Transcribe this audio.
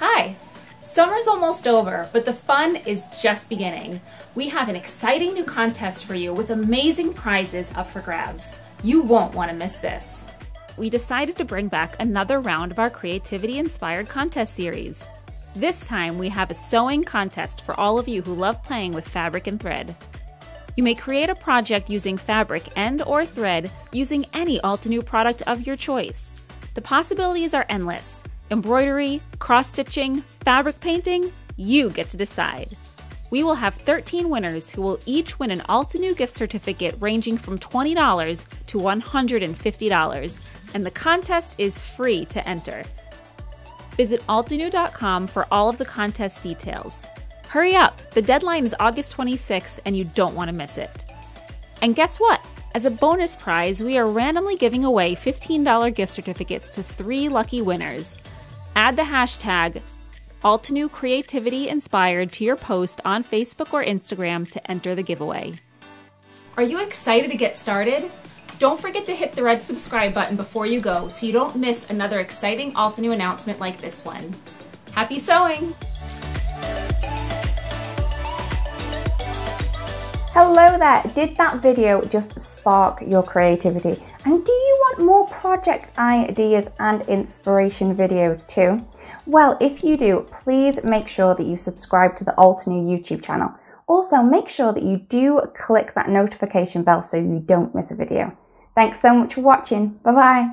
Hi! Summer's almost over, but the fun is just beginning. We have an exciting new contest for you with amazing prizes up for grabs. You won't want to miss this. We decided to bring back another round of our creativity inspired contest series. This time we have a sewing contest for all of you who love playing with fabric and thread. You may create a project using fabric and or thread using any Altenew product of your choice. The possibilities are endless. Embroidery, cross-stitching, fabric painting, you get to decide. We will have 13 winners who will each win an Altenew gift certificate ranging from $20 to $150, and the contest is free to enter. Visit altenew.com for all of the contest details. Hurry up! The deadline is August 26th and you don't want to miss it. And guess what? As a bonus prize, we are randomly giving away $15 gift certificates to three lucky winners. Add the hashtag Altenew Creativity Inspired to your post on Facebook or Instagram to enter the giveaway. Are you excited to get started? Don't forget to hit the red subscribe button before you go so you don't miss another exciting Altenew announcement like this one. Happy sewing! Hello there! Did that video just spark your creativity? And do you want more project ideas and inspiration videos too? Well, if you do, please make sure that you subscribe to the Altenew YouTube channel. Also, make sure that you do click that notification bell so you don't miss a video. Thanks so much for watching. Bye bye.